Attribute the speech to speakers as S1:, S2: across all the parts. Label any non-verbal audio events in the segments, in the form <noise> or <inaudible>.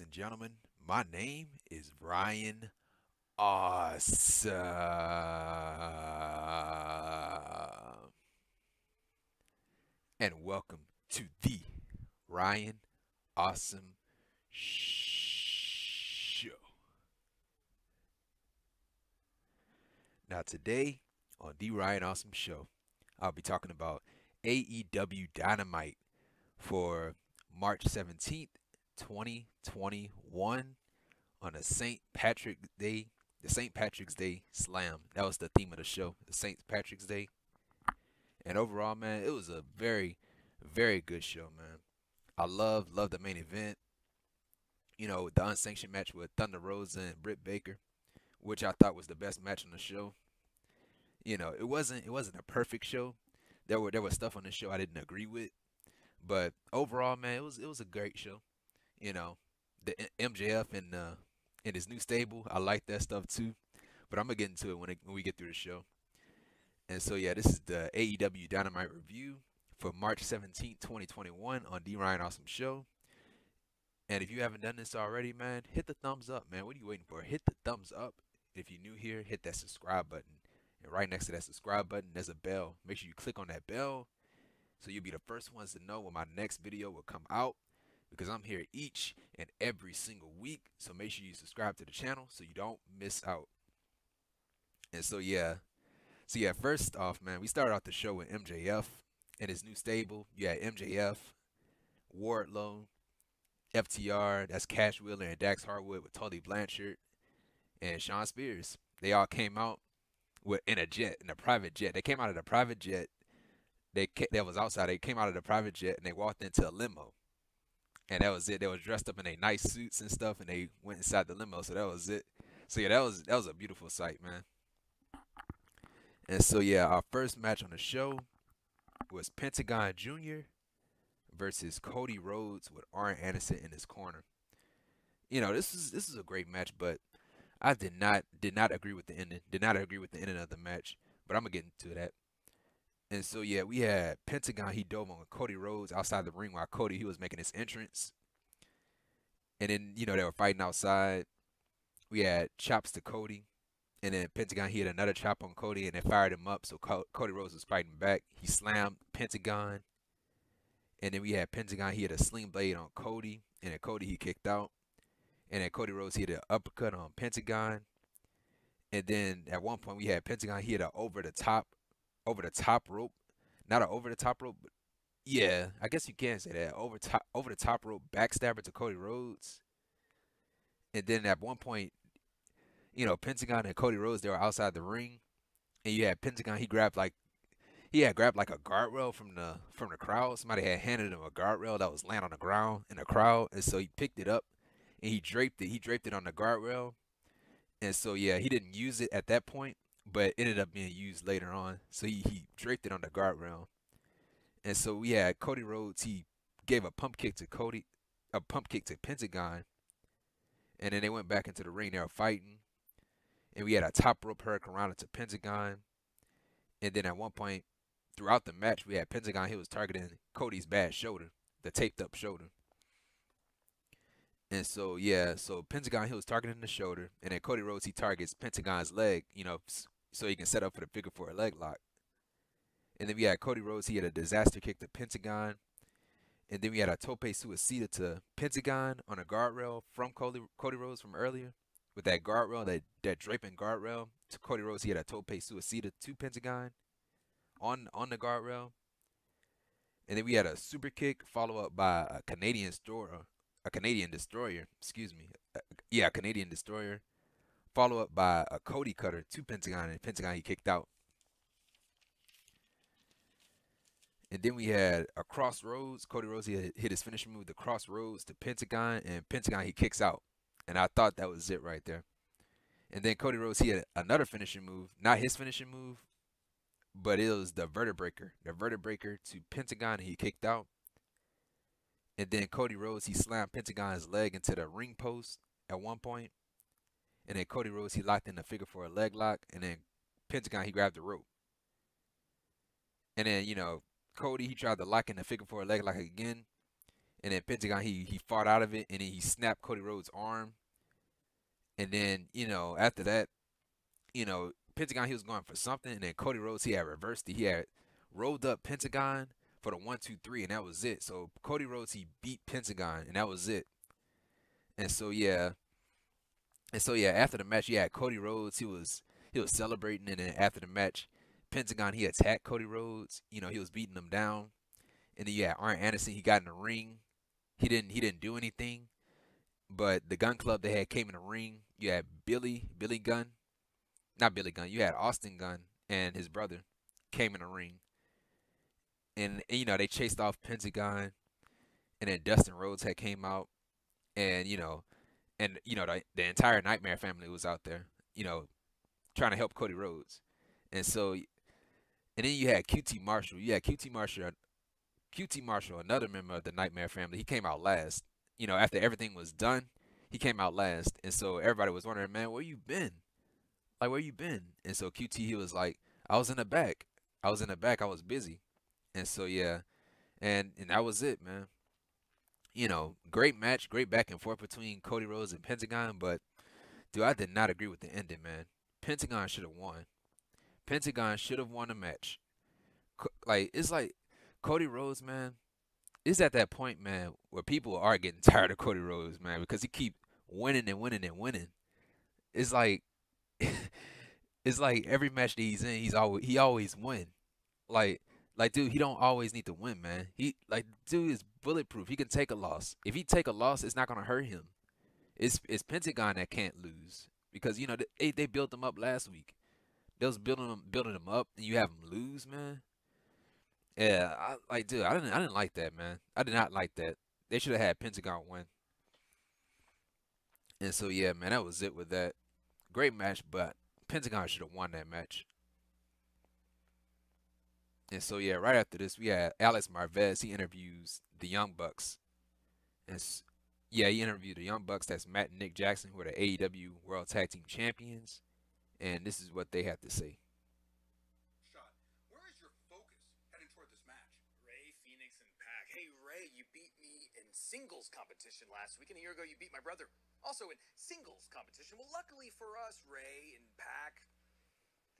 S1: and gentlemen. My name is Ryan Awesome. And welcome to the Ryan Awesome Show. Now, today on the Ryan Awesome Show, I'll be talking about AEW Dynamite for March 17th, 2021 on a St. Patrick's Day, the St. Patrick's Day Slam. That was the theme of the show, the St. Patrick's Day. And overall, man, it was a very, very good show, man. I love, love the main event. You know, the unsanctioned match with Thunder Rosa and Britt Baker, which I thought was the best match on the show. You know, it wasn't it wasn't a perfect show. There were there was stuff on the show I didn't agree with, but overall, man, it was it was a great show. You know, the MJF and uh, in his new stable, I like that stuff too. But I'm gonna get into it when it, when we get through the show. And so yeah, this is the AEW Dynamite review for March 17, 2021 on D Ryan Awesome Show. And if you haven't done this already, man, hit the thumbs up, man. What are you waiting for? Hit the thumbs up. If you're new here, hit that subscribe button. And right next to that subscribe button, there's a bell. Make sure you click on that bell so you'll be the first ones to know when my next video will come out because I'm here each and every single week. So make sure you subscribe to the channel so you don't miss out. And so yeah, so yeah, first off, man, we started off the show with MJF and his new stable. You had MJF, Wardlow, FTR, that's Cash Wheeler and Dax Harwood with Tully Blanchard and Shawn Spears. They all came out with in a jet, in a private jet. They came out of the private jet they that was outside. They came out of the private jet and they walked into a limo, and that was it. They were dressed up in their nice suits and stuff, and they went inside the limo. So that was it. So yeah, that was that was a beautiful sight, man. And so yeah, our first match on the show was Pentagon Jr. versus Cody Rhodes with Arn Anderson in his corner. You know, this is this is a great match, but I did not did not agree with the ending. Did not agree with the ending of the match. But I'm gonna get into that. And so yeah, we had Pentagon. He dove on Cody Rhodes outside the ring while Cody he was making his entrance. And then you know they were fighting outside. We had chops to Cody, and then Pentagon he had another chop on Cody, and they fired him up. So Cody Rhodes was fighting back. He slammed Pentagon, and then we had Pentagon. He had a sling blade on Cody, and then Cody he kicked out, and then Cody Rhodes he had an uppercut on Pentagon. And then at one point we had Pentagon. He had an over the top over the top rope, not an over the top rope, but yeah, I guess you can say that over top over the top rope backstabber to Cody Rhodes. And then at one point, you know, Pentagon and Cody Rhodes they were outside the ring, and you had Pentagon. He grabbed like he had grabbed like a guardrail from the from the crowd. Somebody had handed him a guardrail that was laying on the ground in the crowd, and so he picked it up and he draped it. He draped it on the guardrail, and so yeah, he didn't use it at that point, but ended up being used later on. So he, he draped it on the guardrail. And so we had Cody Rhodes, he gave a pump kick to Cody, a pump kick to Pentagon. And then they went back into the ring, they were fighting. And we had a top rope hurricanrana to Pentagon. And then at one point throughout the match, we had Pentagon, he was targeting Cody's bad shoulder, the taped up shoulder. And so yeah, so Pentagon he was targeting the shoulder, and then Cody Rhodes he targets Pentagon's leg, you know, so he can set up for the figure four leg lock. And then we had Cody Rhodes, he had a disaster kick to Pentagon. And then we had a tope suicida to Pentagon on a guardrail from Cody, Cody Rhodes from earlier. With that guardrail, that, that draping guardrail to Cody Rhodes, he had a tope suicida to Pentagon on on the guardrail. And then we had a super kick follow up by a Canadian destroyer, a Canadian destroyer, excuse me. Yeah, Canadian destroyer follow up by a Cody cutter to Pentagon, and Pentagon he kicked out. And then we had a crossroads. Cody Rhodes he hit his finishing move, the crossroads to Pentagon, and Pentagon he kicks out. And I thought that was it right there. And then Cody Rhodes he had another finishing move, not his finishing move, but it was the vertebraker, the vertebraker to Pentagon, and he kicked out. And then Cody Rhodes he slammed Pentagon's leg into the ring post at one point. And then Cody Rhodes, he locked in the figure four a leg lock. And then Pentagon, he grabbed the rope. And then, you know, Cody, he tried to lock in the figure four a leg lock again. and then Pentagon he he fought out of it, and then he snapped Cody Rhodes' arm, and then you know after that, you know Pentagon he was going for something, and then Cody Rhodes he had reversed it. He had rolled up Pentagon for the one two three, and that was it. So Cody Rhodes he beat Pentagon, and that was it. And so yeah, and so yeah, after the match, yeah, Cody Rhodes he was he was celebrating, and then after the match, Pentagon he attacked Cody Rhodes. You know he was beating him down, and then yeah, Arn Anderson he got in the ring. He didn't he didn't do anything, but the Gun Club they had came in the ring. You had Billy Billy Gunn, not Billy Gunn. You had Austin Gunn and his brother came in the ring, and, and you know they chased off Pentagon, and then Dustin Rhodes had came out, and you know, and you know the the entire Nightmare family was out there, you know, trying to help Cody Rhodes, and so, and then you had QT Marshall. You had QT Marshall, QT Marshall, another member of the Nightmare family. He came out last. You know, after everything was done, he came out last, and so everybody was wondering, man, where you been? Like, where you been? And so QT he was like, I was in the back. I was in the back. I was busy. And so yeah, and and that was it, man. You know, great match, great back and forth between Cody Rhodes and Pentagon, but dude, I did not agree with the ending, man. Pentagon should have won. Pentagon should have won the match. Like it's like Cody Rhodes, man. It's at that point, man, where people are getting <laughs> tired of Cody Rhodes, man, because he keep winning and winning and winning. It's like <laughs> it's like every match that he's in, he's always he always win. Like like, dude, he don't always need to win, man. He like, dude is bulletproof. He can take a loss. If he take a loss, it's not gonna hurt him. It's it's Pentagon that can't lose because you know they they built them up last week. They was building him building him up, and you have them lose, man. Yeah, I like, dude. I didn't I didn't like that, man. I did not like that. They should have had Pentagon win. And so yeah, man, that was it with that. Great match, but Pentagon should have won that match. And so yeah, right after this, we had Alex Marvez. He interviews the Young Bucks. And yeah, he interviewed the Young Bucks. That's Matt and Nick Jackson, who are the AEW World Tag Team Champions. And this is what they have to say.
S2: Shot. Where is your focus heading toward this match? Rey, Fenix, and Pac. Hey, Rey, you beat me in singles competition last week, and a year ago you beat my brother also in singles competition. Well, luckily for us, Rey and Pac,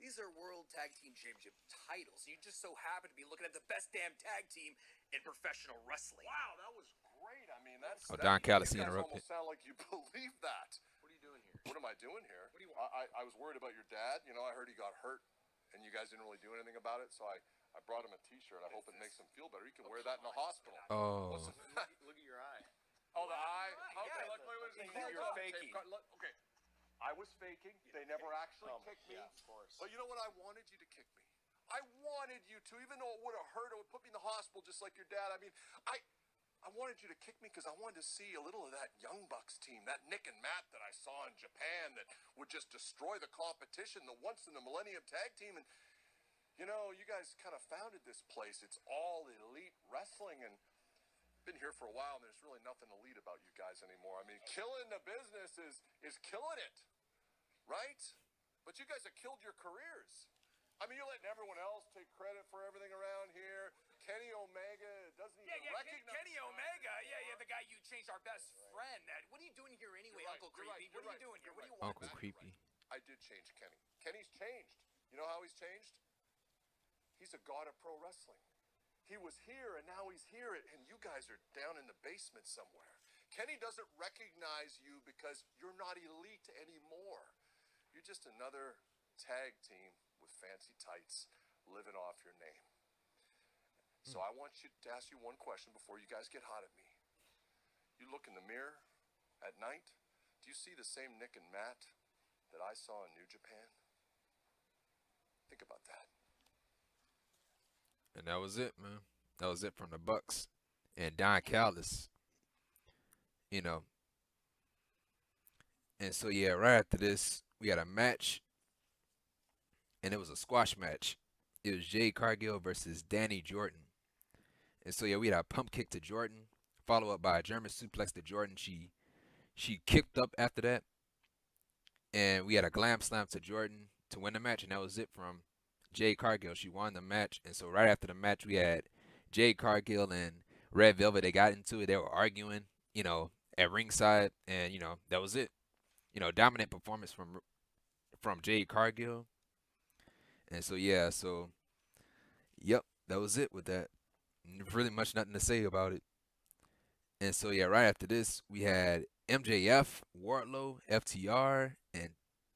S2: these are World Tag Team Championship titles. You just so happen to be looking at the best damn tag team in professional wrestling.
S3: Wow, that was great. I mean, that's.
S1: Oh, Don Callis
S3: interrupted. almost sound like you believe that.
S2: What are you doing here?
S3: What am I doing here?
S2: What do you want?
S3: I, I, I was worried about your dad. You know, I heard he got hurt, and you guys didn't really do anything about it. So I, I brought him a T-shirt. I hope it makes him feel better. He can oh, wear that in the hospital.
S1: Oh.
S2: Listen, look, at your eye.
S3: Oh, the eye.
S2: Right,
S3: okay,
S2: yeah,
S3: look, look, look,
S2: look, you're faking.
S3: Okay, I was faking. They never actually
S2: um,
S3: kicked me.
S2: Yeah, of course.
S3: But you know what? I wanted you to kick me. I wanted you to, even though it would have hurt, it would put me in the hospital just like your dad. I mean, I I wanted you to kick me because I wanted to see a little of that Young Bucks team, that Nick and Matt that I saw in Japan that would just destroy the competition, the once in the millennium tag team. And, you know, you guys kind of founded this place. It's all elite wrestling. And been here for a while, and there's really nothing elite about you guys anymore. I mean, killing the business is is killing it, right? But you guys have killed your careers. I mean, you're letting everyone else take credit for everything around here. Kenny Omega doesn't even
S2: yeah, yeah,
S3: recognize
S2: Kenny Omega. Yeah, yeah, the guy you changed our best friend. Uh, what are you doing here anyway,
S3: right,
S2: Uncle Creepy?
S3: Right,
S2: what are
S3: right,
S2: you doing here?
S3: What
S2: do you want?
S1: Uncle Creepy.
S3: I did change Kenny. Kenny's changed. You know how he's changed? He's a god of pro wrestling. He was here and now he's here, and you guys are down in the basement somewhere. Kenny doesn't recognize you because you're not elite anymore. You're just another tag team with fancy tights living off your name. So hmm. I want you to ask you one question before you guys get hot at me. You look in the mirror at night, do you see the same Nick and Matt that I saw in New Japan? Think about that.
S1: And that was it, man. That was it from the Bucks and Don Callis. You know. And so yeah, right after this, we had a match. And it was a squash match. It was Jade Cargill versus Dani Jordyn. And so yeah, we had a pump kick to Jordyn, follow up by a German suplex to Jordyn. She she kicked up after that. And we had a glam slam to Jordyn to win the match, and that was it from Jade Cargill. She won the match, and so right after the match, we had Jade Cargill and Red Velvet. They got into it. They were arguing, you know, at ringside, and you know that was it. You know, dominant performance from from Jade Cargill. And so yeah, so yep, that was it with that. Really much nothing to say about it. And so yeah, right after this, we had MJF, Wardlow, FTR,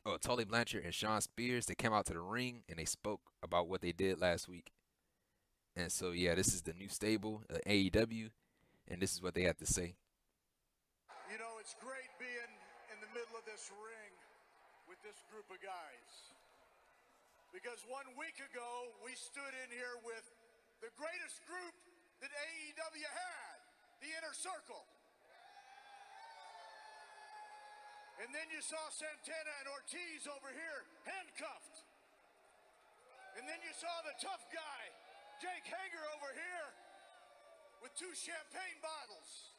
S1: oh, Tully Blanchard and Shawn Spears. They came out to the ring and they spoke about what they did last week. And so yeah, this is the new stable, uh, AEW, and this is what they have to say.
S4: You know, it's great being in the middle of this ring with this group of guys. Because one week ago, we stood in here with the greatest group that AEW had, the Inner Circle. And then you saw Santana and Ortiz over here, handcuffed. And then you saw the tough guy, Jake Hager over here, with two champagne bottles.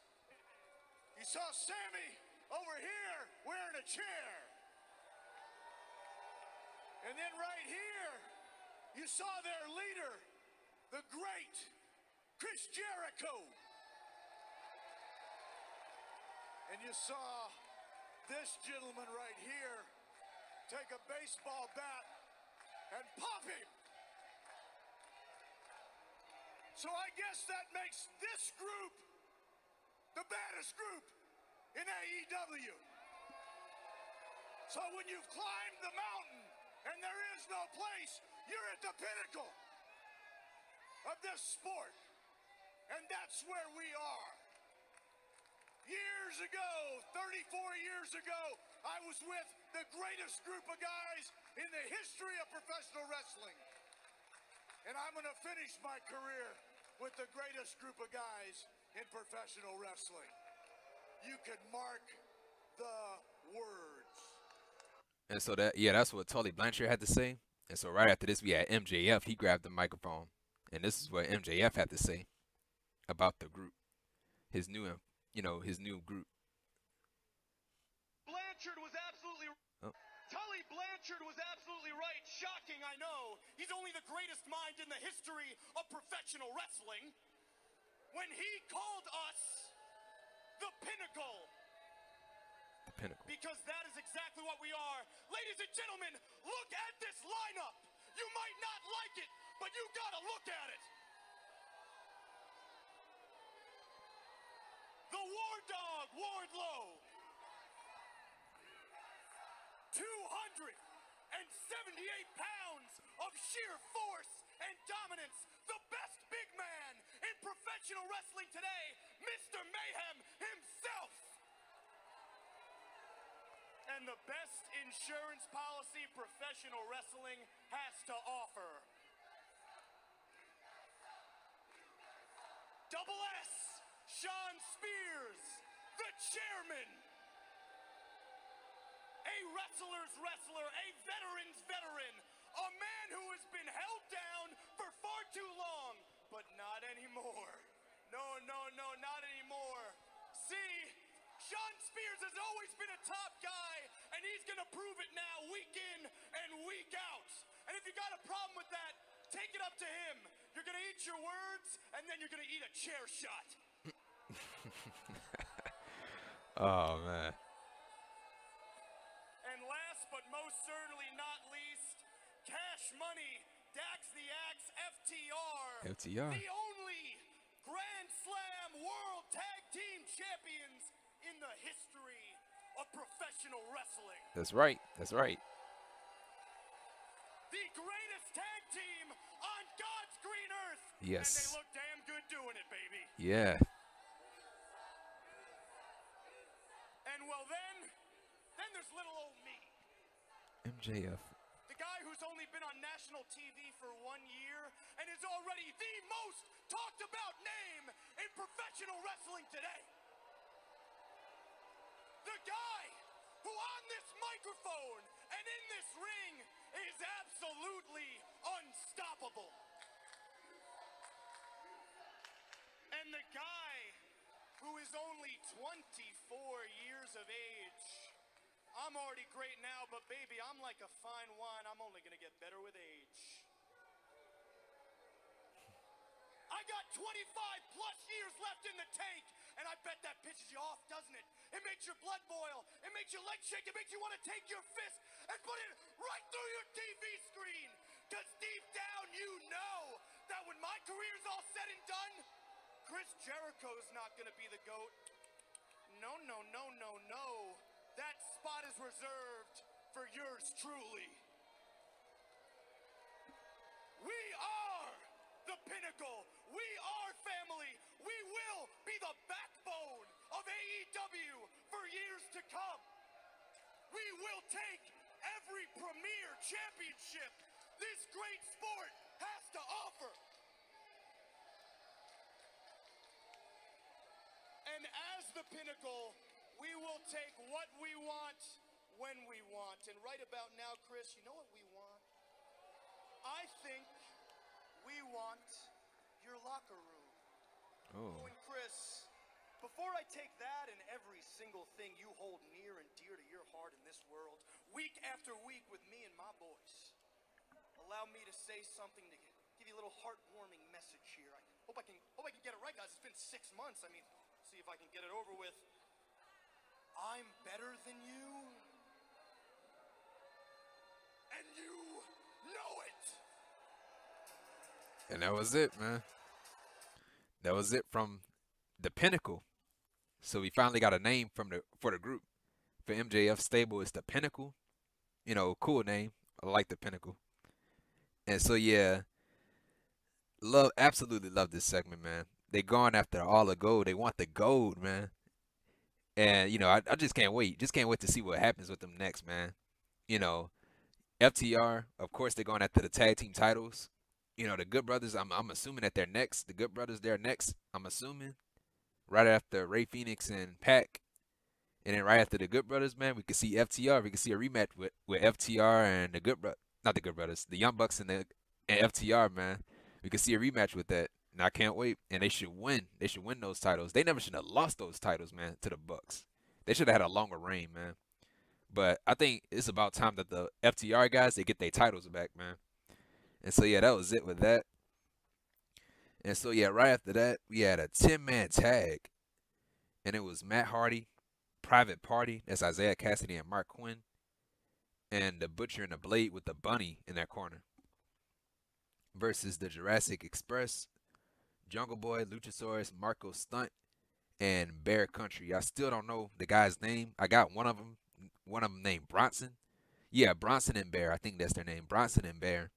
S4: You saw Sammy over here wearing a chair. And then right here, you saw their leader, the great Chris Jericho. And you saw this gentleman right here take a baseball bat and pop him. So I guess that makes this group the baddest group in AEW. So when you've climbed the mountain and there is no place, you're at the pinnacle of this sport. And that's where we are. Years ago, 34 years ago, I was with the greatest group of guys in the history of professional wrestling. And I'm going to finish my career with the greatest group of guys in professional wrestling. You could mark the words.
S1: And so that yeah, that's what Tully Blanchard had to say. And so right after this, we had MJF. He grabbed the microphone, and this is what MJF had to say about the group, his new, you know, his new group.
S2: Blanchard was absolutely.
S1: Oh.
S2: Tully Blanchard was absolutely right. Shocking, I know. He's only the greatest mind in the history of professional wrestling. When he called us the pinnacle,
S1: The pinnacle.
S2: because that is exactly what we are. Ladies and gentlemen, look at this lineup. You might not like it, but you gotta look at it. The War Dog, Wardlow. 278 pounds of sheer force and dominance. The best big man in professional wrestling today, Mr. Mayhem himself. And the best insurance policy professional wrestling has to offer. Double S, Shawn Spears, the chairman. A wrestler's wrestler, a veteran's veteran, a man who has been held down for far too long, but not anymore. No, no, no, not anymore. See, Shawn Spears has always been a top guy, and he's gonna prove it now, week in and week out. And if you got a problem with that, take it up to him. You're gonna eat your words, and then you're gonna eat a chair shot. <laughs>
S1: Oh man.
S2: And last but most certainly not least, Cash Money, Dax the Axe, FTR.
S1: FTR.
S2: The only Grand Slam World Tag Team Champions in the history of professional wrestling.
S1: That's right. That's right.
S2: The greatest tag team on God's green earth. And
S1: Yes.
S2: they look damn good doing it, baby.
S1: Yeah. MJF.
S2: The guy who's only been on national TV for one year and is already the most talked about name in professional wrestling today. The guy who on this microphone and in this ring is absolutely unstoppable. And the guy who is only 24 years of age. I'm already great now, but baby, I'm like a fine wine. I'm only gonna get better with age. I got 25 plus years left in the tank, and I bet that pisses you off, doesn't it? It makes your blood boil. It makes your legs shake. It makes you want to take your fist and put it right through your TV screen. Because deep down, you know that when my career's all said and done, Chris Jericho's not going to be the GOAT. No, no, no, no, no. That spot is reserved for yours truly. We are the pinnacle. We are family. We will be the backbone of AEW for years to come. We will take every premier championship this great sport has to offer. And as the pinnacle, we will take what we want when we want. And right about now, Chris, you know what we want? I think we want your locker room.
S1: Oh.
S2: and Chris, before I take that and every single thing you hold near and dear to your heart in this world, week after week with me and my boys, allow me to say something to give you a little heartwarming message here. I hope I can hope I can get it right, guys. It's been six months. I mean, see if I can get it over with. I'm better than you. And you know it.
S1: And that was it, man. That was it from the Pinnacle. So we finally got a name from the for the group. For MJF stable, it's the Pinnacle. You know, cool name. I like the Pinnacle. And so yeah, love absolutely love this segment, man. They gone after all the gold. They want the gold, man. And you know, I, I just can't wait. Just can't wait to see what happens with them next, man. You know, FTR, of course, they're going after the tag team titles you know, the Good Brothers, I'm I'm assuming that they're next. The Good Brothers, they're next. I'm assuming right after Rey Fenix and PAC, and then right after the Good Brothers, man, we could see FTR. We could see a rematch with with FTR and the Good Bro, not the Good Brothers, the Young Bucks and the and FTR, man. We could see a rematch with that, and I can't wait. And they should win. They should win those titles. They never should have lost those titles, man, to the Bucks. They should have had a longer reign, man. But I think it's about time that the FTR guys they get their titles back, man. And so yeah, that was it with that. And so yeah, right after that, we had a 10 man tag. And it was Matt Hardy, Private Party, that's Isiah Kassidy and Marq Quen, And the Butcher and the Blade with the bunny in that corner. Versus the Jurassic Express, Jungle Boy, Luchasaurus, Marko Stunt, and Bear Country. I still don't know the guy's name. I got one of them, one of them named Bronson. Yeah, Bronson and Bear. I think that's their name. Bronson and Bear.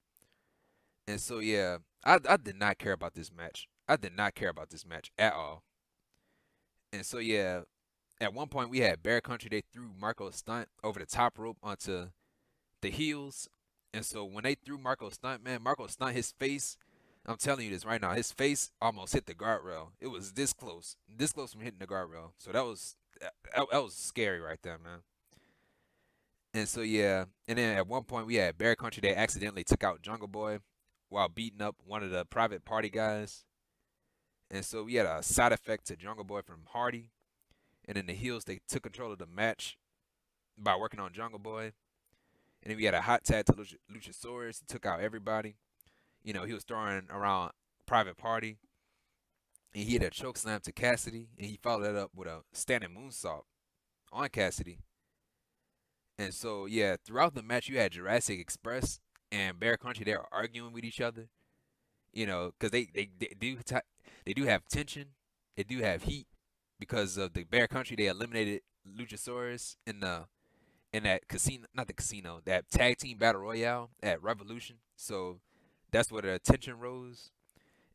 S1: And so yeah, I I did not care about this match. I did not care about this match at all. And so yeah, at one point we had Bear Country. They threw Marko Stunt over the top rope onto the heels. And so when they threw Marko Stunt, man, Marko Stunt, his face, I'm telling you this right now, his face almost hit the guardrail. It was this close, this close from hitting the guardrail. So that was that, that was scary right there, man. And so yeah, and then at one point we had Bear Country. They accidentally took out Jungle Boy while beating up one of the private party guys. And so we had a side effect to Jungle Boy from Hardy. And in the heels, they took control of the match by working on Jungle Boy. And then we had a hot tag to Luchasaurus. He took out everybody. You know, he was throwing around Private Party. And he had a choke slam to Kassidy. And he followed that up with a standing moonsault on Kassidy. And so, yeah, throughout the match, you had Jurassic Express and Bear Country they're arguing with each other. You know, because they, they they do they do have tension, they do have heat because of the Bear Country. They eliminated Luchasaurus in the in that casino, not the casino, that tag team battle royale at Revolution. So that's where the tension rose.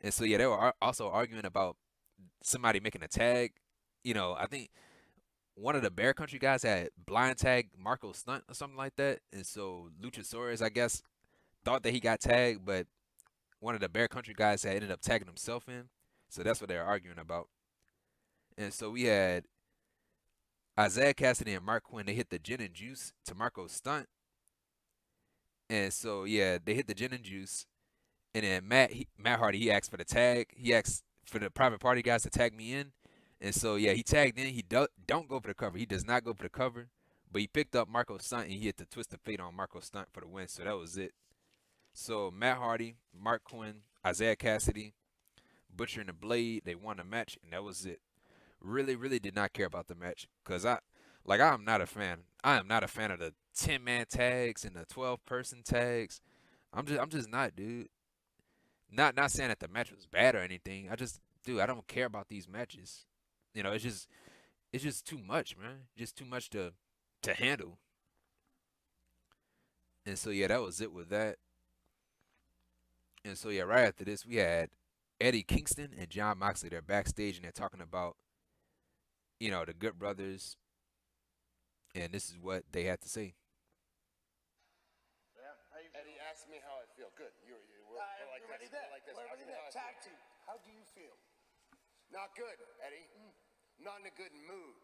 S1: And so yeah, they were also arguing about somebody making a tag. You know, I think one of the Bear Country guys had blind tag Marko Stunt or something like that. And so Luchasaurus, I guess, thought that he got tagged, but one of the Bear Country guys had ended up tagging himself in. So that's what they were arguing about. And so we had Isiah Kassidy and Marq Quen. They hit the gin and juice to Marko's stunt. And so yeah, they hit the gin and juice. And then Matt he, Matt Hardy he asked for the tag. He asked for the private party guys to tag me in. And so yeah, he tagged in. He do, don't go for the cover. He does not go for the cover. But he picked up Marko Stunt and he hit the twist of fate on Marko Stunt for the win. So that was it. So Matt Hardy, Marq Quen, Isiah Kassidy, Butcher and the Blade. They won the match, and that was it. Really, really did not care about the match because I, like, I'm not a fan. I am not a fan of the 10 man tags and the 12 person tags. I'm just, I'm just not, dude. Not, not saying that the match was bad or anything. I just, dude, I don't care about these matches. You know, it's just, it's just too much, man. Just too much to, to handle. And so yeah, that was it with that. And so yeah, right after this, we had Eddie Kingston and Jon Moxley. They're backstage and they're talking about, you know, the Good Brothers. And this is what they had to say.
S5: Yeah. Eddie asked me how I feel. Good. You, you we're,
S6: Uh,
S5: we're like
S6: everybody there.
S5: Like this.
S6: Everybody there.
S5: how
S6: Tag team. How do you feel?
S5: Not good, Eddie. Not in a good mood.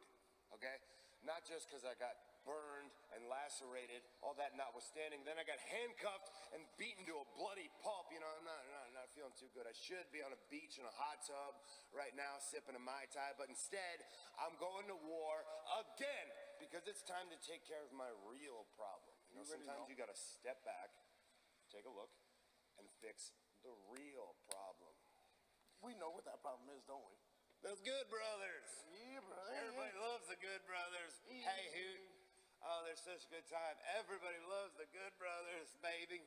S5: Okay? Not just because I got burned and lacerated, all that notwithstanding. Then I got handcuffed and beaten to a bloody pulp. You know, I'm not, not, not feeling too good. I should be on a beach in a hot tub right now sipping a Mai Tai, but instead, I'm going to war again because it's time to take care of my real problem. You know,
S6: You
S5: sometimes
S6: know.
S5: you got to step back, take a look, and fix the real problem.
S6: We know what that problem is, don't we?
S5: Those good brothers.
S6: Yeah, bro.
S5: Everybody loves the Good Brothers. Hey, Hoot. Oh, they're such a good time. Everybody loves the Good Brothers, baby.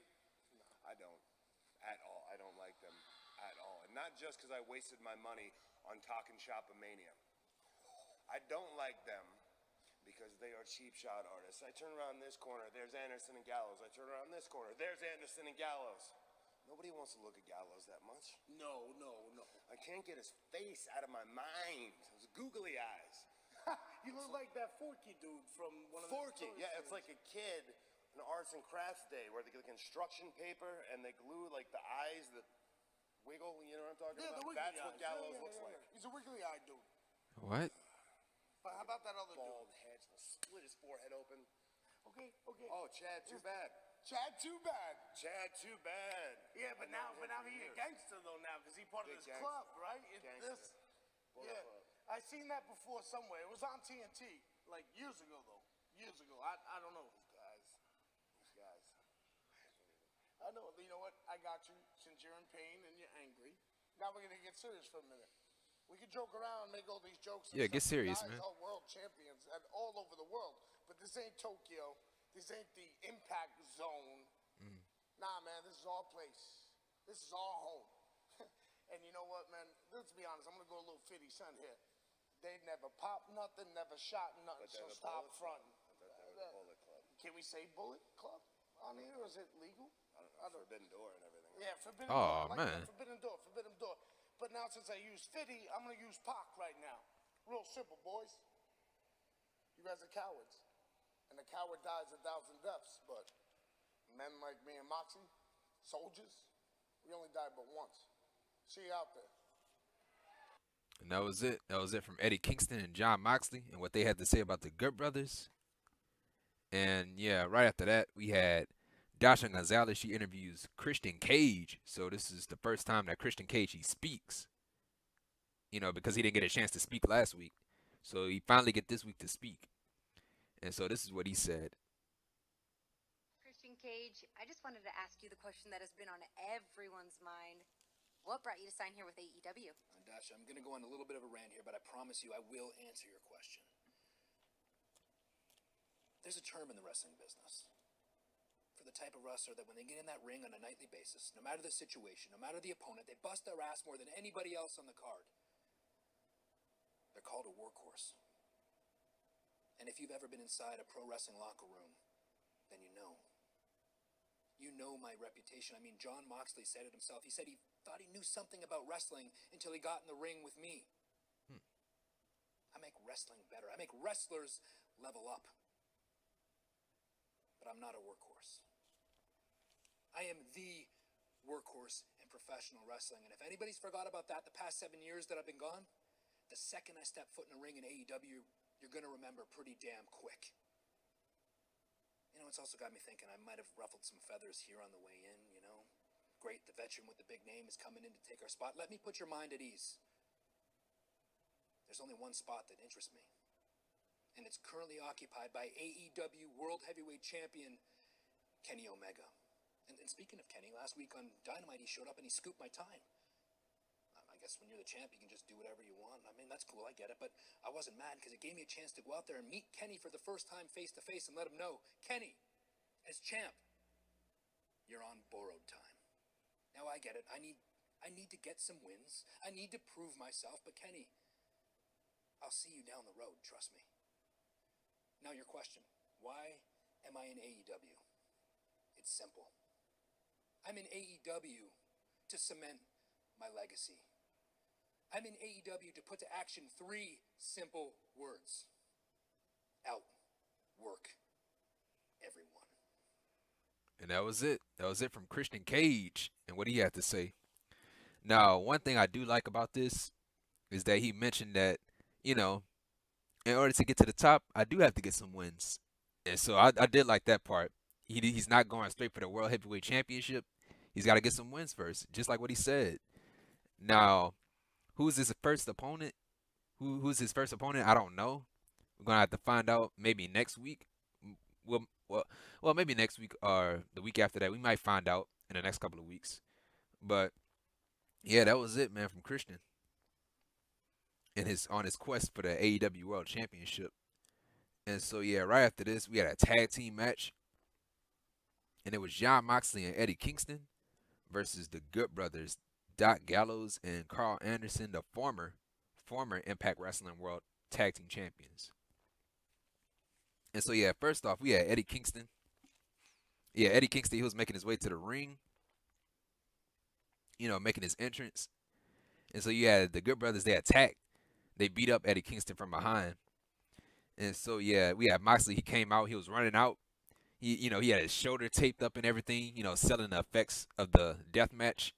S5: I don't. At all. I don't like them at all. And not just because I wasted my money on Talk'n Shop-A-Mania. I don't like them because they are cheap shot artists. I turn around this corner, there's Anderson and Gallows. I turn around this corner, there's Anderson and Gallows. Nobody wants to look at Gallows that much.
S6: No, no, no.
S5: I can't get his face out of my mind. Those googly eyes. <laughs>
S6: you look like that Forky dude from one of the
S5: Forky. Yeah, it's like a kid an arts and crafts day where they get the construction paper and they glue like the eyes that wiggle. You know what I'm talking
S6: Yeah, the
S5: about?
S6: wiggly
S5: That's
S6: eyes.
S5: what Gallows
S6: Yeah, yeah,
S5: looks
S6: yeah,
S5: like.
S6: He's a wiggly eyed dude.
S1: What?
S6: But how about that other
S5: Bald head, split his forehead open.
S6: Okay, okay.
S5: Oh, Chad, too bad.
S6: Chad, too bad.
S5: Chad, too bad.
S6: Yeah, but now,
S5: know
S6: but
S5: him
S6: now
S5: for
S6: he a gangster though now because he part
S5: Big
S6: of this
S5: gangster.
S6: club, right? It,
S5: Gangster.
S6: this,
S5: Bullet
S6: yeah.
S5: Club.
S6: I seen that before somewhere. It was on TNT like years ago though. Years ago. I I don't know.
S5: These guys. These guys.
S6: I know. You know what? I got you. Since you're in pain and you're angry, now we're gonna get serious for a minute. We can joke around, make all these jokes.
S1: Yeah, get serious, man.
S6: Are world champions and all over the world, but this ain't Tokyo. This ain't the impact zone.
S1: Mm.
S6: Nah, man, this is our place. This is our home. <laughs> and you know what, man? Let's be honest. I'm gonna go a little 50 cent here. They never popped nothing, never shot nothing. So stop
S5: Bullet
S6: fronting.
S5: I thought they were the Bullet Club.
S6: Can we say Bullet Club on here, or is it legal?
S5: I don't know. Forbidden Door and everything.
S6: Yeah, forbidden
S1: Aw,
S6: door. I like
S1: man.
S6: that. Forbidden door, forbidden door. But now since I use 50, I'm gonna use Pac right now. Real simple, boys. You guys are cowards. And a coward dies a thousand deaths, but men like me and Moxie, soldiers, we only die but once. See you out there.
S1: And that was it. That was it from Eddie Kingston and Jon Moxley and what they had to say about the Good Brothers. And yeah, right after that, we had Dasha Gonzalez. She interviews Christian Cage. So this is the first time that Christian Cage he speaks. You know, because he didn't get a chance to speak last week. So he finally get this week to speak. And so this is what he said.
S7: Christian Cage, I just wanted to ask you the question that has been on everyone's mind. What brought you to sign here with AEW?
S8: Uh, Dasha, I'm going to go on a little bit of a rant here, but I promise you I will answer your question. There's a term in the wrestling business for the type of wrestler that when they get in that ring on a nightly basis, no matter the situation, no matter the opponent, they bust their ass more than anybody else on the card. They're called a workhorse. And if you've ever been inside a pro wrestling locker room, then you know. You know my reputation. I mean, Jon Moxley said it himself. He said he thought he knew something about wrestling until he got in the ring with me. Hmm. I make wrestling better. I make wrestlers level up. But I'm not a workhorse. I am the workhorse in professional wrestling. And if anybody's forgot about that the past seven years that I've been gone, the second I step foot in a ring in AEW, you're going to remember pretty damn quick. You know, it's also got me thinking I might have ruffled some feathers here on the way in, you know. Great, the veteran with the big name is coming in to take our spot. Let me put your mind at ease. There's only one spot that interests me, and it's currently occupied by AEW World Heavyweight Champion Kenny Omega. And, and speaking of Kenny, last week on Dynamite he showed up and he scooped my time. Guess when you're the champ, you can just do whatever you want. I mean, that's cool. I get it. But I wasn't mad because it gave me a chance to go out there and meet Kenny for the first time face to face and let him know, Kenny, as champ, you're on borrowed time. Now I get it. I need I need to get some wins. I need to prove myself. But Kenny, I'll see you down the road, trust me. Now your question. Why am I in AEW? It's simple. I'm in AEW to cement my legacy. I'm in AEW to put to action three simple words. Out. Work. Everyone.
S1: And that was it. That was it from Christian Cage and what he had to say. Now, one thing I do like about this is that he mentioned that, you know, in order to get to the top, I do have to get some wins. And so I, I did like that part. He, he's not going straight for the World Heavyweight Championship. He's got to get some wins first, just like what he said. Now, who's his first opponent? Who who's his first opponent? I don't know. We're gonna have to find out maybe next week. Well, well, well, maybe next week or the week after that. We might find out in the next couple of weeks. But yeah, that was it, man, from Christian. In his on his quest for the AEW World Championship. And so yeah, right after this, we had a tag team match. And it was Jon Moxley and Eddie Kingston versus the Good Brothers, Doc Gallows and Karl Anderson, the former former Impact Wrestling World Tag Team Champions. And so yeah, first off, we had Eddie Kingston. Yeah, Eddie Kingston, he was making his way to the ring. You know, making his entrance. And so you had the Good Brothers, they attacked. They beat up Eddie Kingston from behind. And so yeah, we had Moxley, he came out, he was running out. He you know, he had his shoulder taped up and everything, you know, selling the effects of the death match.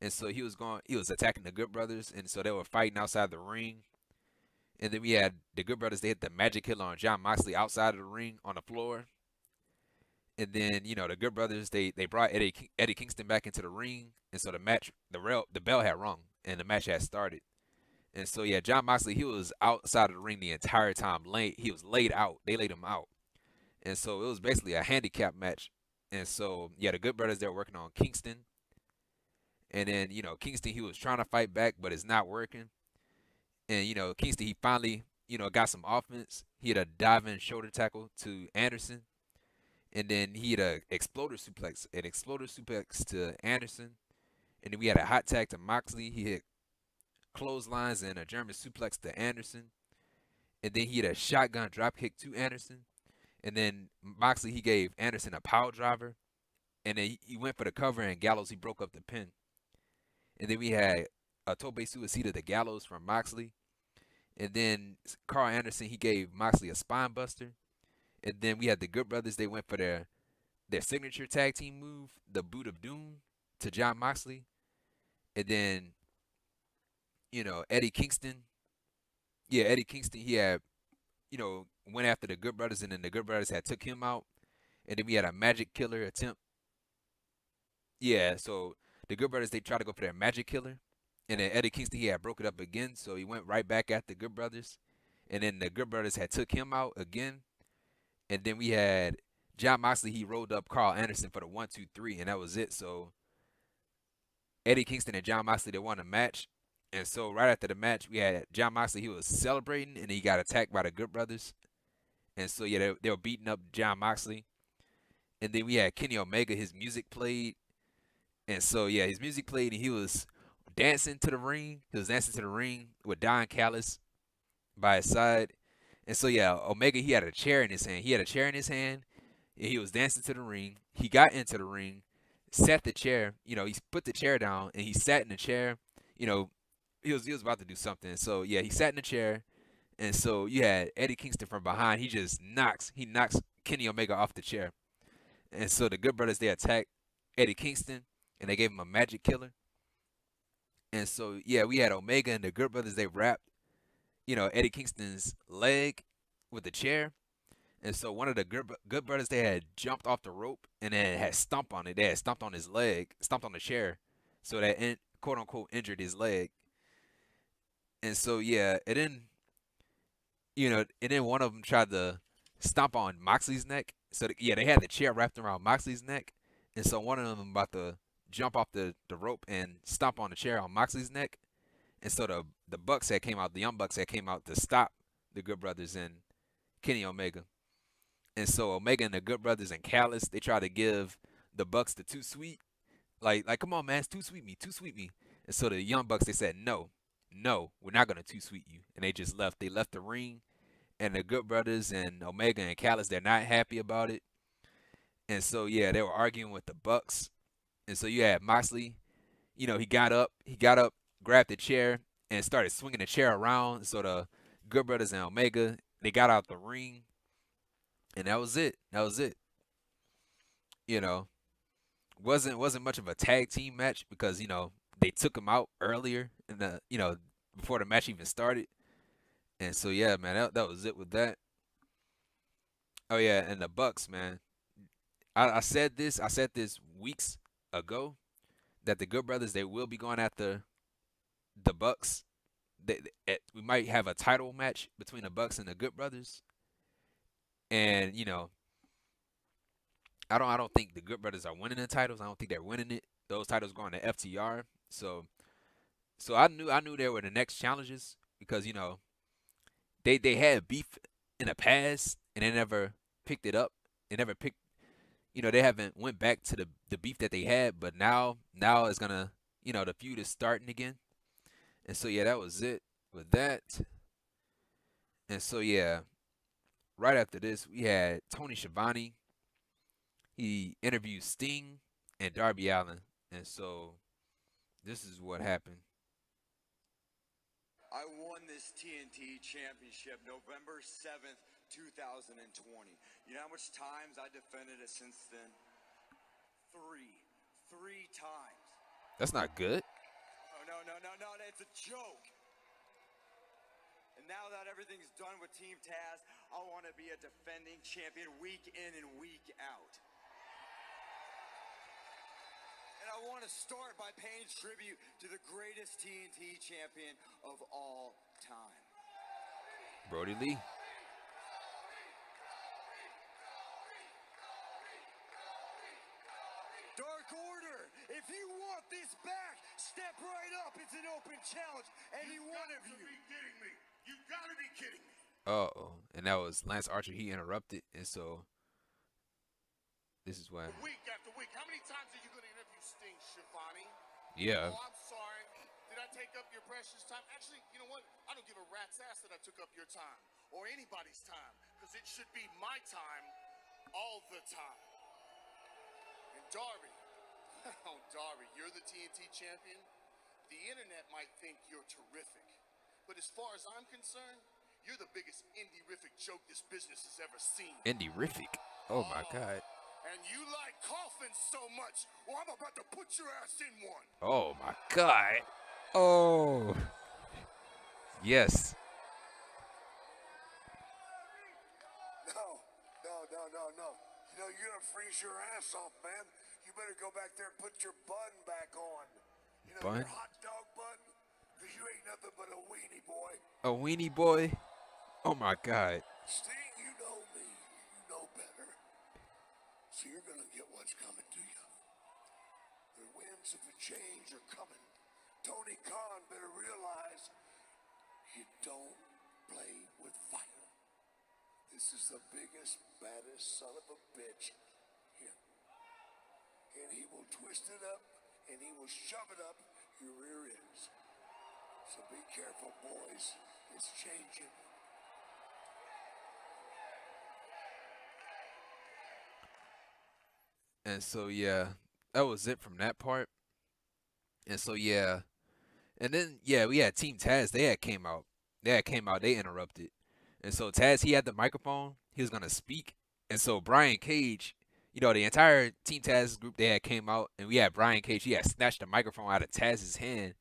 S1: And so he was going he was attacking the Good Brothers and so they were fighting outside the ring. And then we had the Good Brothers, they hit the magic killer on Jon Moxley outside of the ring on the floor. And then, you know, the Good Brothers, they they brought Eddie Eddie Kingston back into the ring. And so the match the rail the bell had rung and the match had started. And so yeah, Jon Moxley, he was outside of the ring the entire time. Late he was laid out. They laid him out. And so it was basically a handicap match. And so yeah, the Good Brothers they're working on Kingston. And then, you know, Kingston he was trying to fight back, but it's not working. And, you know, Kingston he finally, you know, got some offense. He had a diving shoulder tackle to Anderson. And then he had a exploder suplex, an exploder suplex to Anderson. And then we had a hot tag to Moxley. He hit clotheslines and a German suplex to Anderson. And then he had a shotgun drop kick to Anderson. And then Moxley, he gave Anderson a power driver. And then he went for the cover, and Gallows, he broke up the pin. And then we had a Tope Suicida the Gallows from Moxley. And then Karl Anderson, he gave Moxley a spine buster. And then we had the Good Brothers, they went for their their signature tag team move, the Boot of Doom to Jon Moxley. And then you know, Eddie Kingston. Yeah, Eddie Kingston, he had, you know, went after the Good Brothers, and then the Good Brothers had took him out. And then we had a Magic Killer attempt. Yeah, so the Good Brothers, they tried to go for their Magic Killer. And then Eddie Kingston, he had broke it up again, so he went right back at the Good Brothers. And then the Good Brothers had took him out again. And then we had Jon Moxley, he rolled up Karl Anderson for the one, two, three, and that was it. So Eddie Kingston and Jon Moxley, they won a match. And so right after the match, we had Jon Moxley. He was celebrating, and he got attacked by the Good Brothers. And so yeah, they, they were beating up Jon Moxley. And then we had Kenny Omega. His music played, and so yeah, his music played, and he was dancing to the ring. He was dancing to the ring with Don Callis by his side. And so yeah, Omega he had a chair in his hand. He had a chair in his hand. And he was dancing to the ring. He got into the ring, set the chair. You know, he put the chair down, and he sat in the chair. You know, he was he was about to do something. So yeah, he sat in the chair, and so you had Eddie Kingston from behind. He just knocks he knocks Kenny Omega off the chair, and so the Good Brothers they attack Eddie Kingston and they gave him a Magic Killer. And so yeah, we had Omega and the Good Brothers. They wrapped, you know, Eddie Kingston's leg with the chair. And so one of the good, good brothers, they had jumped off the rope and then had stomped on it. They had stomped on his leg, stomped on the chair. So that, in, quote unquote, injured his leg. And so yeah, and then you know, and then one of them tried to stomp on Moxley's neck. So the, yeah, they had the chair wrapped around Moxley's neck, and so one of them about to jump off the, the rope and stomp on the chair on Moxley's neck. and so the the Bucks that came out, the Young Bucks that came out to stop the Good Brothers and Kenny Omega. And so Omega and the Good Brothers and Callis, they try to give the Bucks the too sweet. Like, like, come on, man, it's too sweet me, too sweet me. And so the Young Bucks, they said, no, no, we're not gonna too sweet you. And they just left. They left the ring, and the Good Brothers and Omega and Callis, they're not happy about it. And so yeah, they were arguing with the Bucks. And so you had Moxley, you know, he got up, he got up, grabbed the chair, and started swinging the chair around. So the Good Brothers and Omega, they got out the ring, and that was it. That was it. You know, wasn't wasn't much of a tag team match because you know they took him out earlier in the you know before the match even started, and so yeah, man, that that was it with that. Oh yeah, and the Bucks, man. I, I said this. I said this weeks ago that the Good Brothers they will be going after the Bucks. They, they, eh, we might have a title match between the Bucks and the Good Brothers, and you know, I don't I don't think the Good Brothers are winning the titles. I don't think they're winning it. Those titles going to FTR. So, so I knew I knew they were the next challenges because you know, they they had beef in the past and they never picked it up. They never picked you know, they haven't went back to the the beef that they had, but now now it's gonna you know the feud is starting again, and so yeah, that was it with that, and so yeah, right after this we had Tony Schiavone. He interviewed Sting and Darby Allin, and so this is what happened.
S9: I won this TNT championship November 7th, 2020. You know how much times I defended it since then? Three. Three times.
S1: That's not good.
S9: Oh, no, no, no, no, it's a joke. And now that everything's done with Team Taz, I want to be a defending champion week in and week out. And I want to start by paying tribute to the greatest TNT champion of all time.
S1: Brodie Lee.
S9: Dark Order, if you want this back, step right up. It's an open challenge. Any
S4: you
S9: one of
S4: to
S9: you.
S4: be kidding me. You gotta be kidding me.
S1: Uh oh, and that was Lance Archer. He interrupted, and so this is why.
S4: Week after week. How many times are you gonna interview Sting, Schiavone?
S1: Yeah.
S4: Oh, I'm sorry. Did I take up your precious time? Actually, you know what? I don't give a rat's ass that I took up your time or anybody's time because it should be my time all the time. And Darby, oh, Darby, you're the TNT champion. The internet might think you're terrific, but as far as I'm concerned, you're the biggest indie-rific joke this business has ever seen.
S1: Indie-rific. Oh my oh, God.
S4: And you like coffins so much, well, I'm about to put your ass in one.
S1: Oh my God. Oh. Yes.
S4: No, no, no, no, no. You know, you're gonna freeze your ass off, man. You better go back there and put your bun back on. You know,
S1: Bun?
S4: your hot dog bun? Because you ain't nothing but a weenie boy.
S1: A weenie boy. Oh my God.
S4: Sting, you know me. You know better. So you're gonna get what's coming to you. The winds of a change are coming. Tony Khan better realize you don't play with fire. This is the biggest, baddest son of a bitch. And he will twist it up and he will shove it up your rear ends. So be careful, boys. It's changing.
S1: And so yeah, that was it from that part. And so yeah, and then yeah, we had Team Taz. They had came out. They had came out. They interrupted. And so Taz, he had the microphone. He was gonna speak. And so Brian Cage, you know, the entire Team Taz group, they had came out, and we had Brian Cage. He had snatched the microphone out of Taz's hand.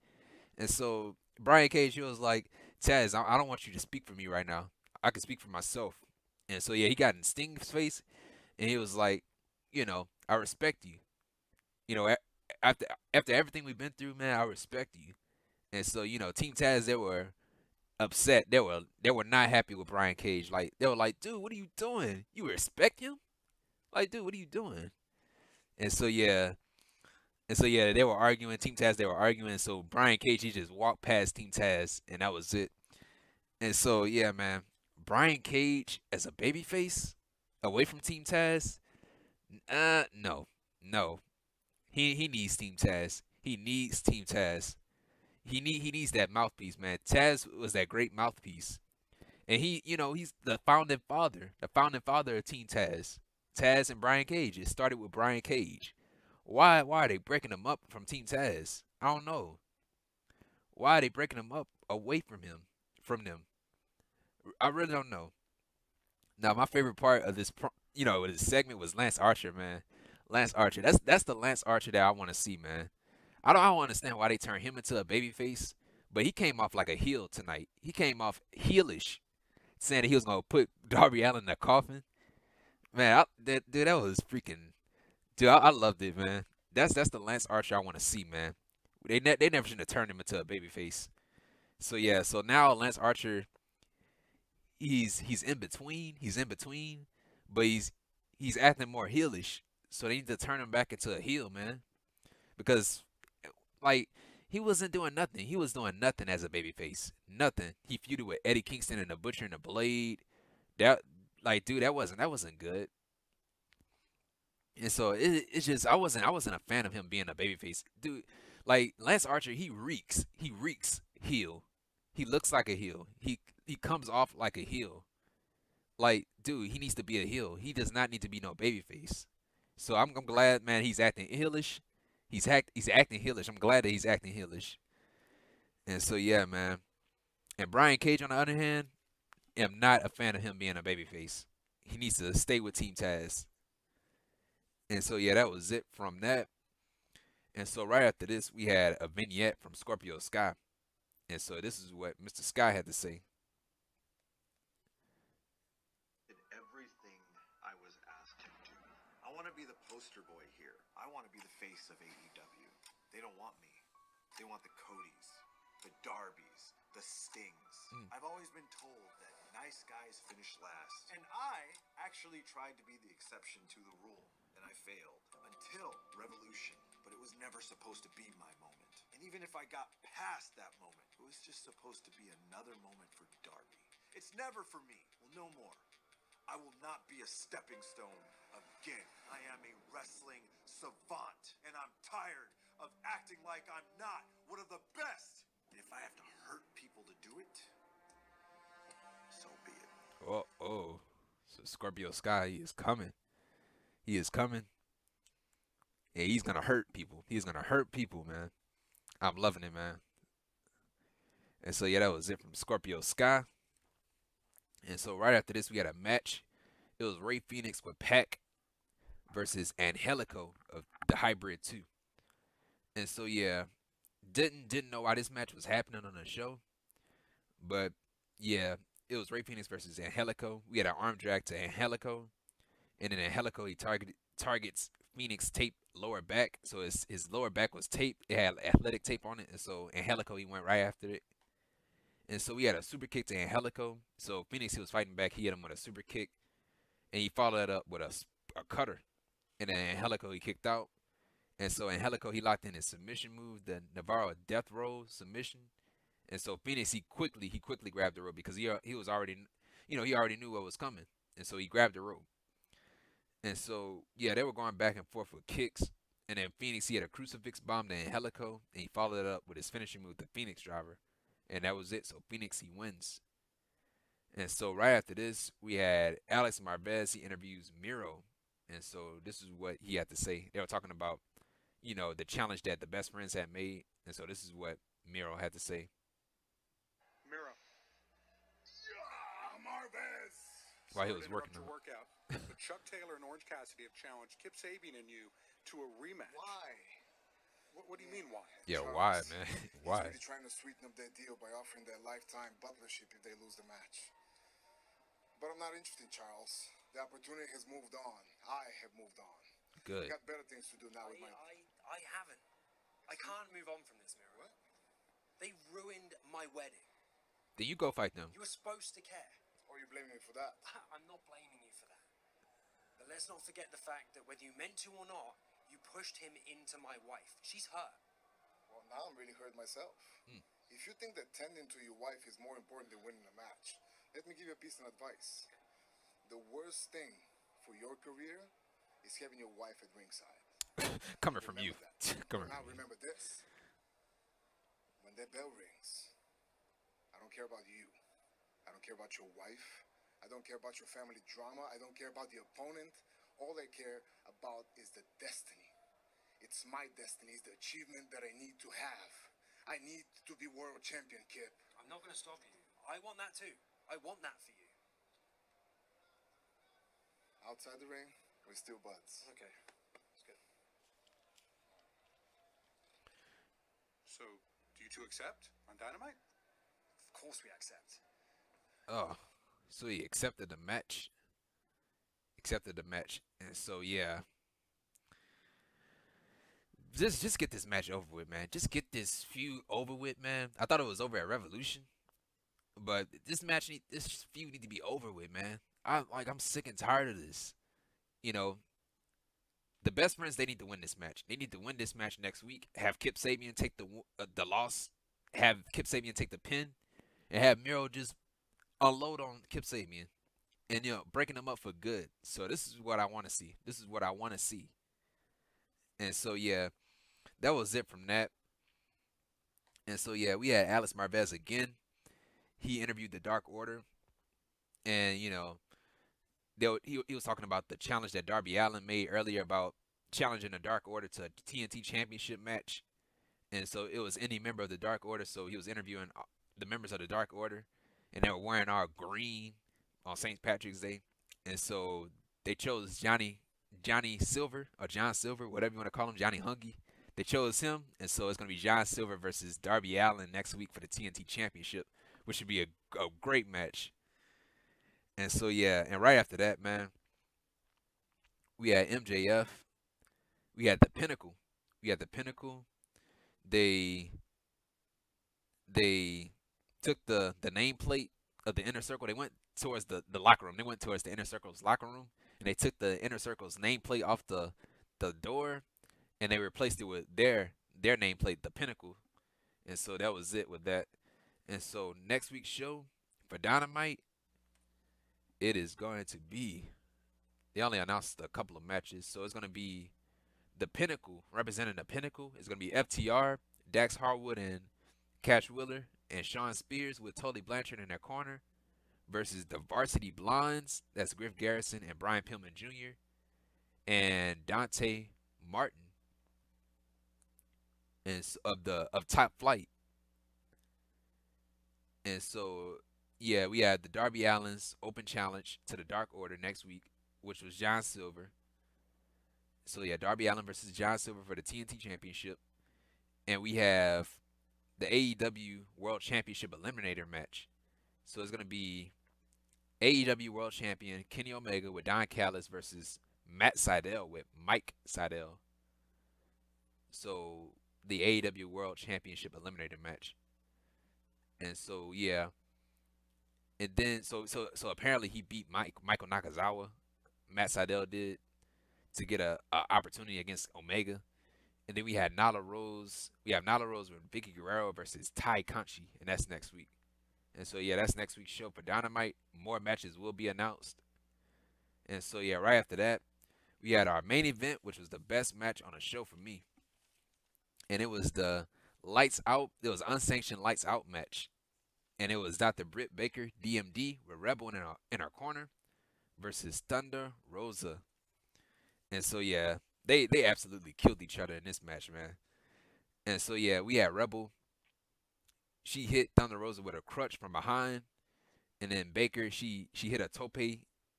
S1: And so Brian Cage, he was like, Taz, I, I don't want you to speak for me right now. I can speak for myself. And so yeah, he got in Sting's face, and he was like, you know, I respect you. You know, after after everything we've been through, man, I respect you. And so, you know, Team Taz, they were upset. They were they were not happy with Brian Cage. Like they were like, dude, what are you doing? You respect him? Like, dude, what are you doing? And so yeah, And so yeah, they were arguing. Team Taz, they were arguing. So Brian Cage, he just walked past Team Taz, and that was it. And so yeah, man, Brian Cage as a babyface away from Team Taz, uh, no, no. He he needs Team Taz. He needs Team Taz. He need he needs that mouthpiece, man. Taz was that great mouthpiece. And he, you know, he's the founding father, the founding father of Team Taz. Taz and Brian Cage. It started with Brian Cage. Why why are they breaking him up from Team Taz? I don't know. Why are they breaking him up away from him, from them? I really don't know. Now, my favorite part of this, you know, this segment was Lance Archer, man. Lance Archer. That's that's the Lance Archer that I want to see, man. I don't, I don't understand why they turned him into a babyface, but he came off like a heel tonight. He came off heelish, saying that he was gonna put <laughs> Darby Allin in a coffin. Man, I, that, dude, that was freaking, dude. I, I loved it, man. That's that's the Lance Archer I want to see, man. They ne- they never should have turned him into a babyface. So yeah, so now Lance Archer, he's he's in between. He's in between, but he's he's acting more heelish. So they need to turn him back into a heel, man. Because like he wasn't doing nothing. He was doing nothing as a babyface. Nothing. He feuded with Eddie Kingston and the Butcher and the Blade. That like dude, that wasn't that wasn't good. And so it, it's just I wasn't I wasn't a fan of him being a babyface. Dude, like Lance Archer, he reeks. He reeks heel. He looks like a heel. He he comes off like a heel. Like, dude, he needs to be a heel. He does not need to be no babyface. So I'm, I'm glad, man, he's acting heelish. He's act he's acting heelish. I'm glad that he's acting heelish. And so yeah, man. And Brian Cage on the other hand, am not a fan of him being a babyface. He needs to stay with Team Taz. And so yeah, that was it from that. And so right after this, we had a vignette from Scorpio Sky. And so this is what Mr. Sky had to say.
S10: everything I was asked to do. I want to be the poster boy here. I want to be the face of AEW. They don't want me. They want the Codys, the Darbys, the Stings.
S1: Mm.
S10: I've always been told nice guys finish last. And I actually tried to be the exception to the rule, and I failed until Revolution. But it was never supposed to be my moment. And even if I got past that moment, it was just supposed to be another moment for Darby. It's never for me. Well, no more. I will not be a stepping stone again. I am a wrestling savant, and I'm tired of acting like I'm not one of the best. And if I have to hurt people to do it, it.
S1: Oh, oh. So Scorpio Sky is coming. He is coming. Yeah, he's gonna hurt people. He's gonna hurt people, man. I'm loving it, man. And so yeah, that was it from Scorpio Sky. And so right after this, we had a match. It was Rey Fenix with Pac versus Angelico of the Hybrid 2. And so yeah, didn't didn't know why this match was happening on the show, but yeah, it was Rey Fenix versus Angelico. We had an arm drag to Angelico, and then Angelico he targeted targets Fenix tape lower back, so his his lower back was taped. It had athletic tape on it, and so Angelico he went right after it. And so we had a super kick to Angelico. So Fenix he was fighting back. He hit him with a super kick, and he followed it up with a, a cutter. And then Angelico he kicked out. And so Angelico he locked in his submission move, the Navarro death roll submission. And so Fenix he quickly he quickly grabbed the rope because he he was already you know he already knew what was coming, and so he grabbed the rope. And so yeah, they were going back and forth with kicks. And then Fenix he had a crucifix bomb to Helico, and he followed it up with his finishing move, the Fenix driver and that was it. So Fenix he wins. And so right after this, we had Alex Marvez. He interviews Miro, and so this is what he had to say. They were talking about, you know, the challenge that the best friends had made, and so this is what Miro had to say. While he was working
S3: interrupt your workout, but <laughs> Chuck Taylor and Orange Cassidy have challenged Kip Sabian and you to a rematch.
S10: Why?
S3: What, what do you mean, why?
S1: Yeah, why, man? <laughs> why?
S11: He's really trying to sweeten up their deal by offering their lifetime butlership if they lose the match. But I'm not interested, Charles. The opportunity has moved on. I have moved on.
S1: Good.
S11: I got better things to do now with my.
S12: I, I haven't. I can't move on from this, Miro. They ruined my wedding.
S1: Then you go fight them.
S12: You were supposed to care.
S11: Or you blaming me for that? <laughs>
S12: I'm not blaming you for that. But let's not forget the fact that whether you meant to or not, You pushed him into my wife. She's hurt.
S11: Well, now I'm really hurt myself.
S1: Hmm.
S11: If you think that tending to your wife is more important than winning a match, let me give you a piece of advice. The worst thing for your career is having your wife at ringside. <laughs>
S1: Coming from you.
S11: Remember that. <laughs>
S1: Coming
S11: now
S1: from you.
S11: remember this. When that bell rings, I don't care about you. I don't care about your wife. I don't care about your family drama. I don't care about the opponent. All I care about is the destiny. It's my destiny. It's the achievement that I need to have. I need to be world champion, Kip.
S12: I'm not going to stop you. I want that too. I want that for you.
S11: Outside the ring, we're still buds.
S12: Okay. That's good.
S3: So, do you two accept on Dynamite?
S12: Of course we accept.
S1: Oh, so he accepted the match. Accepted the match, and so yeah. Just just get this match over with, man. Just get this feud over with, man. I thought it was over at Revolution, but this match, need, this feud need to be over with, man. I'm like I'm sick and tired of this. You know, the best friends they need to win this match. They need to win this match next week. Have Kip Sabian take the uh, the loss. Have Kip Sabian take the pin, and have Miro just unload on Kip Sabian, and you know breaking them up for good. So this is what I want to see. This is what I want to see. And so yeah, that was it from that. And so yeah, we had Alex Marvez again. He interviewed the Dark Order, and you know, they, he he was talking about the challenge that Darby Allin made earlier about challenging the Dark Order to a TNT Championship match. And so it was any member of the Dark Order. So he was interviewing uh, the members of the Dark Order, and they were wearing our green on St. Patrick's Day. And so they chose Johnny Johnny Silver or John Silver, whatever you want to call him, Johnny Hungee. They chose him, and so it's going to be John Silver versus Darby Allin next week for the TNT Championship, which should be a, a great match. And so yeah, and right after that, man, we had MJF, we had the Pinnacle, we had the Pinnacle. They they took the the nameplate of the inner circle. They went towards the the locker room. They went towards the inner circle's locker room, and they took the inner circle's nameplate off the the door, and they replaced it with their their nameplate, the Pinnacle. And so that was it with that. And so next week's show for Dynamite, it is going to be. They only announced a couple of matches, so it's going to be the Pinnacle representing the Pinnacle. It's going to be FTR, Dax Harwood, and Cash Wheeler, and Shawn Spears with Tully Blanchard in their corner versus the Varsity Blondes. That's Griff Garrison and Brian Pillman Jr. and Dante Martin and of the of Top Flight. And so, yeah, we had the Darby Allin's open challenge to the Dark Order next week, which was John Silver. So yeah, Darby Allin versus John Silver for the TNT Championship, and we have the AEW World Championship Eliminator match. So it's gonna be AEW World Champion Kenny Omega with Don Callis versus Matt Sydal with Mike Sydal. So the AEW World Championship Eliminator match. And so yeah. And then so so so apparently he beat Mike Michael Nakazawa. Matt Sydal did to get a, a opportunity against Omega. And then we had Nyla Rose. We have Nyla Rose with Vickie Guerrero versus Tay Conti, and that's next week. And so yeah, that's next week's show for Dynamite. More matches will be announced. And so yeah, right after that, we had our main event, which was the best match on the show for me. And it was the lights out. It was unsanctioned lights out match, and it was Dr. Britt Baker, DMD, with Rebel in our in our corner, versus Thunder Rosa. And so yeah, they they absolutely killed each other in this match, man. And so yeah, we had Rebel. She hit Thunder Rosa with a crutch from behind, and then Baker she she hit a tope.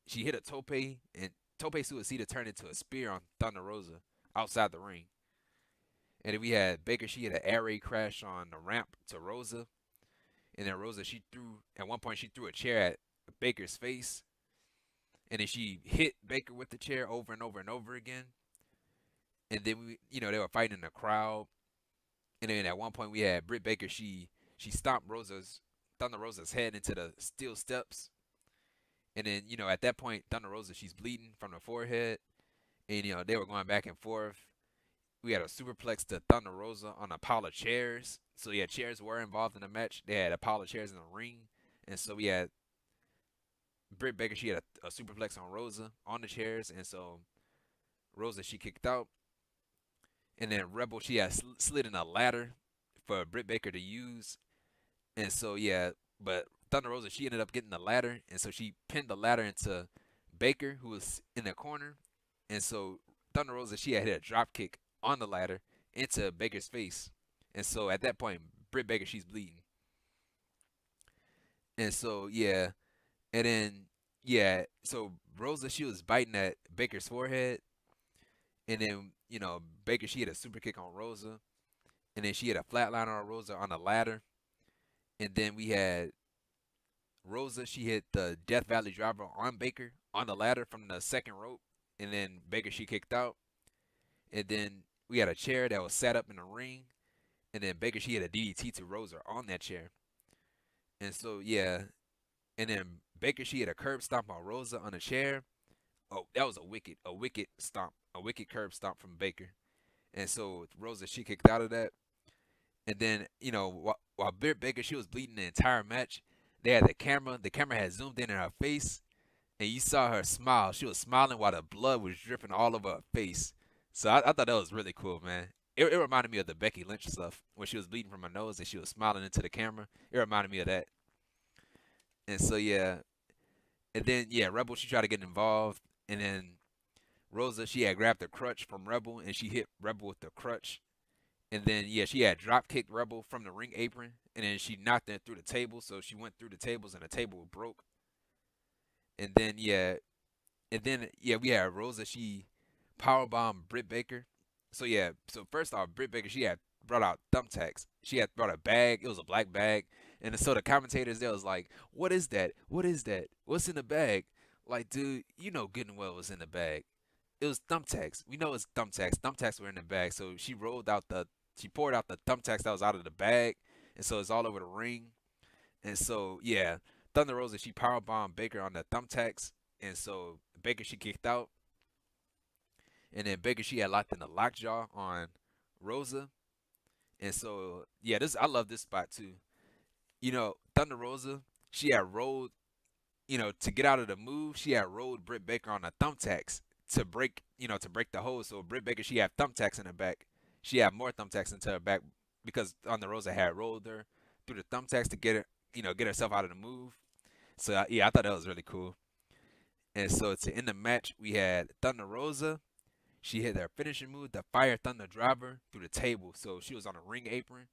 S1: She hit a tope, and tope suicida turned into a spear on Thunder Rosa outside the ring. And then we had Baker. She had an air raid crash on the ramp to Rosa, and then Rosa she threw at one point she threw a chair at Baker's face, and then she hit Baker with the chair over and over and over again. And then we, you know, they were fighting in the crowd. And then at one point we had Britt Baker. She she stomped Rosa's Thunder Rosa's head into the steel steps. And then you know at that point Thunder Rosa she's bleeding from the forehead, and you know they were going back and forth. we had a superplex to Thunder Rosa on a pile of chairs. So yeah, chairs were involved in the match. They had a pile of chairs in the ring, and so we had Britt Baker. She had a, a superplex on Rosa on the chairs, and so Rosa she kicked out, and then Rebel she had sl- slid in a ladder for Britt Baker to use, and so yeah, but Thunder Rosa she ended up getting the ladder, and so she pinned the ladder into Baker who was in the corner, and so Thunder Rosa she had hit a drop kick on the ladder into Baker's face. And so at that point, Britt Baker, she's bleeding. And so, yeah. And then, yeah. So Rosa, she was biting at Baker's forehead. And then, you know, Baker, she had a super kick on Rosa. And then she had a flatliner on Rosa on the ladder. And then we had Rosa, she hit the Death Valley driver on Baker on the ladder from the second rope. And then Baker, she kicked out. And then we had a chair that was set up in the ring, and then Baker she had a DDT to Rosa on that chair. And so yeah, and then Baker she had a curb stomp on Rosa on a chair. Oh, that was a wicked, a wicked stomp, a wicked curb stomp from Baker. And so Rosa she kicked out of that. And then you know while, while Baker she was bleeding the entire match, they had the camera. The camera had zoomed in on her face, and you saw her smile. She was smiling while the blood was dripping all over her face. So I, I thought that was really cool, man. It, it reminded me of the Becky Lynch stuff when she was bleeding from her nose and she was smiling into the camera. It reminded me of that. And so yeah, and then yeah, Rebel she tried to get involved, and then Rosa she had grabbed the crutch from Rebel and she hit Rebel with the crutch, and then yeah she had drop kicked Rebel from the ring apron, and then she knocked it through the table, so she went through the tables and the table broke. And then yeah, and then yeah we had Rosa she powerbomb Britt Baker. So yeah, so first off, Britt Baker she had brought out thumbtacks. She had brought a bag. It was a black bag, and so the commentators there was like, "What is that? What is that? What's in the bag?" Like, dude, you know good and well what's in the bag. It was thumbtacks. We know it's thumbtacks. Thumbtacks were in the bag. So she rolled out the, she poured out the thumbtacks that was out of the bag, and so it's all over the ring. And so yeah, Thunder Rosa she powerbombed Baker on the thumbtacks, and so Baker she kicked out. And then Baker, she had locked in the lockjaw on Rosa. And so, yeah, this I love this spot too. You know, Thunder Rosa, she had rolled, you know, to get out of the move, she had rolled Britt Baker on the thumbtacks to break, you know, to break the hold. So Britt Baker, she had thumbtacks in her back. She had more thumbtacks into her back because Thunder Rosa had rolled her through the thumbtacks to get her, you know, get herself out of the move. So yeah, I thought that was really cool. And so to end the match, we had Thunder Rosa she hit her finishing move, the Fire Thunder Driver, through the table. So she was on a ring apron,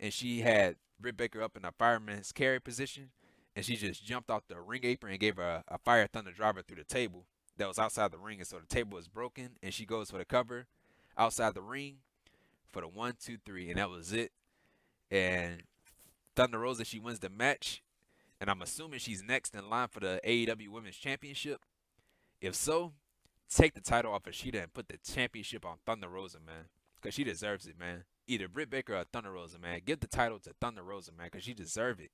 S1: and she had Britt Baker up in a fireman's carry position, and she just jumped off the ring apron and gave her a, a Fire Thunder Driver through the table that was outside the ring. And so the table was broken, and she goes for the cover outside the ring for the one, two, three, and that was it. And Thunder Rosa, she wins the match, and I'm assuming she's next in line for the AEW Women's Championship. If so, take the title off of Shida and put the championship on Thunder Rosa, man. Because she deserves it, man. Either Britt Baker or Thunder Rosa, man. Give the title to Thunder Rosa, man, because she deserves it.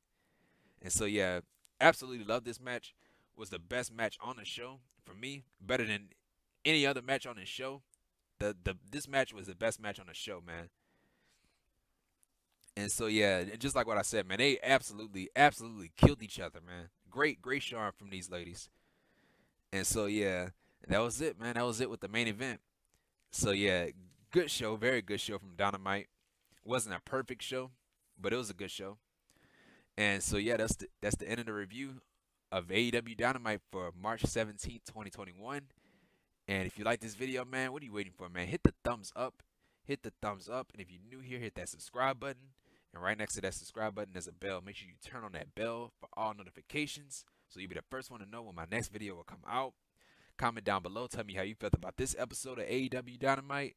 S1: And so, yeah, absolutely love this match. Was the best match on the show for me. Better than any other match on the show. The the This match was the best match on the show, man. And so, yeah, just like what I said, man, they absolutely, absolutely killed each other, man. Great, great showing from these ladies. And so, yeah, that was it, man. That was it with the main event. So yeah, good show, very good show from Dynamite. Wasn't a perfect show, but it was a good show. And so yeah, that's the that's the end of the review of AEW Dynamite for March 17th, 2021. And if you like this video, man, what are you waiting for, man? Hit the thumbs up. Hit the thumbs up. And if you're new here, hit that subscribe button. And right next to that subscribe button, there's a bell. Make sure you turn on that bell for all notifications so you'll be the first one to know when my next video will come out. Comment down below. Tell me how you felt about this episode of AEW Dynamite.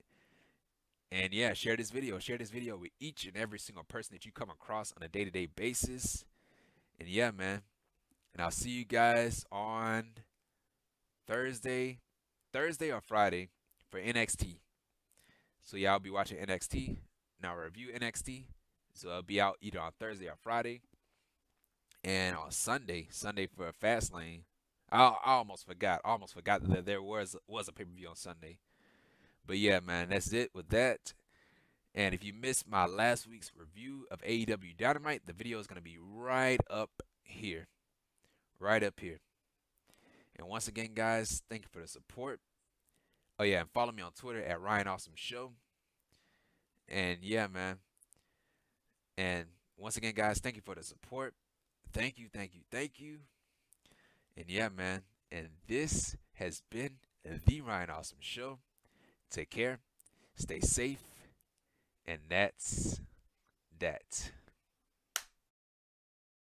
S1: And yeah, share this video. Share this video with each and every single person that you come across on a day to day basis. And yeah, man. And I'll see you guys on Thursday, Thursday or Friday for NXT. So yeah, I'll be watching NXT. Now review NXT. So I'll be out either on Thursday or Friday. And on Sunday, Sunday for Fastlane, I, I almost forgot. I almost forgot that there was was a pay per view on Sunday. But yeah, man, that's it with that. And if you missed my last week's review of AEW Dynamite, the video is going to be right up here. Right up here. And once again, guys, thank you for the support. Oh, yeah, and follow me on Twitter at Ryan Awesome Show. And yeah, man. And once again, guys, thank you for the support. Thank you, thank you, thank you. And yeah, man. And this has been the Ryan Awesome Show. Take care, stay safe, and that's that.